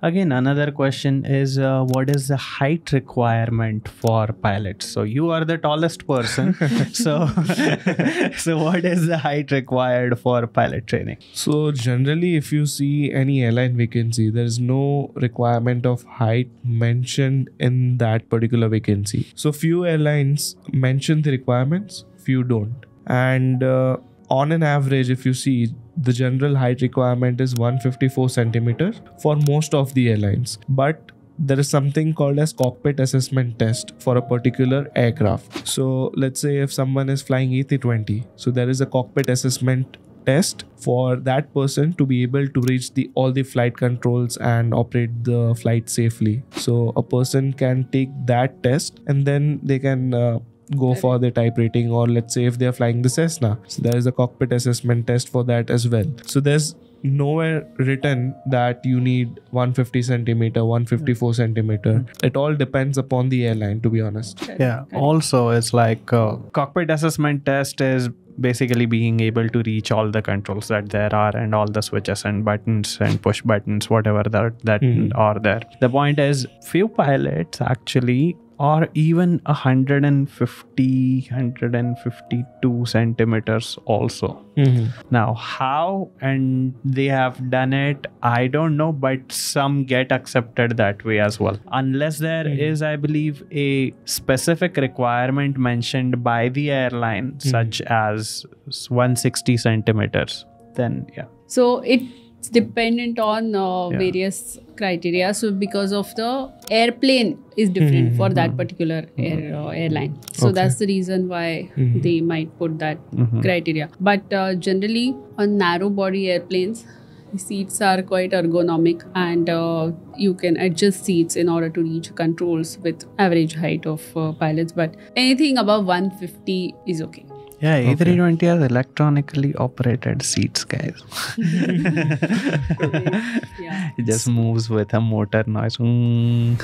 Again, another question is uh, what is the height requirement for pilots? So you are the tallest person. so, so what is the height required for pilot training? So generally, if you see any airline vacancy, there is no requirement of height mentioned in that particular vacancy. So few airlines mention the requirements, few don't. And uh, on an average, if you see the general height requirement is 154 centimeter for most of the airlines, but there is something called as cockpit assessment test for a particular aircraft. So let's say if someone is flying A320, so there is a cockpit assessment test for that person to be able to reach the all the flight controls and operate the flight safely so a person can take that test and then they can uh, go for the type rating or let's say if they're flying the Cessna. So there is a cockpit assessment test for that as well. So there's nowhere written that you need 150 centimeter 154 centimeter. It all depends upon the airline to be honest. Yeah also it's like uh, cockpit assessment test is basically being able to reach all the controls that there are and all the switches and buttons and push buttons whatever that that Mhm. are there. The point is few pilots actually or even 150 152 centimeters also. Now how and they have done it i don't know but some get accepted that way as well. Unless there is, Mhm. i believe a specific requirement mentioned by the airline such as 160 centimeters then yeah. So it's dependent on uh, Yeah. various criteria. So because of the airplane is different for that Mhm. particular air uh, airline. So Okay. that's the reason why Mhm. they might put that Mhm. criteria. But uh, generally on narrow body airplanes. Seats are quite ergonomic and uh, you can adjust seats in order to reach controls with average height of uh, pilots. But anything above 150 is okay. Yeah a320 has electronically operated seats guys Yeah. it just moves with a motor noise Mm.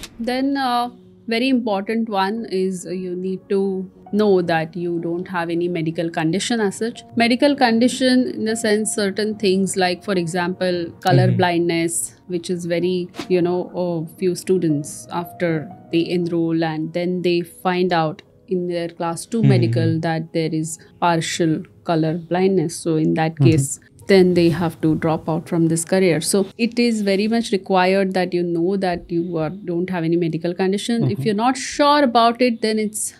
Then, uh, very important one is uh, you need to know that you don't have any medical condition as such. Medical condition, in the sense, certain things like, for example, color Mhm. blindness, which is very, you know, oh, few students after they enroll and then they find out in their class 2 Mhm. medical that there is partial color blindness. So, in that Mhm. case, then they have to drop out from this career so it is very much required that you know that you are, don't have any medical condition if Mhm. you're not sure about it then it's